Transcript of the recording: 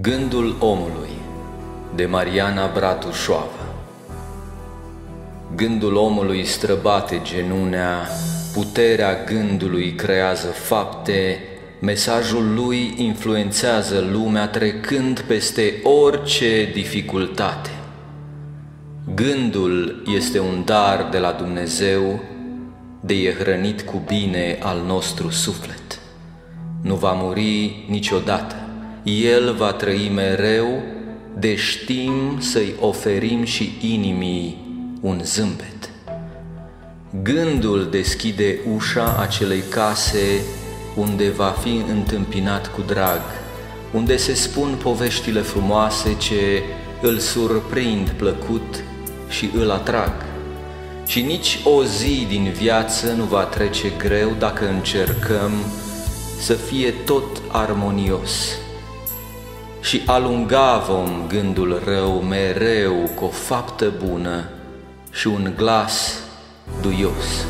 Gândul omului de Mariana Bratușoavă Gândul omului străbate genunea, puterea gândului creează fapte, mesajul lui influențează lumea trecând peste orice dificultate. Gândul este un dar de la Dumnezeu, de e hrănit cu bine al nostru suflet. Nu va muri niciodată el va trăi mereu, de știm să-i oferim și inimii un zâmbet. Gândul deschide ușa acelei case unde va fi întâmpinat cu drag, unde se spun poveștile frumoase ce îl surprind plăcut și îl atrag. Și nici o zi din viață nu va trece greu dacă încercăm să fie tot armonios și alunga vom gândul rău mereu cu o faptă bună și un glas duios.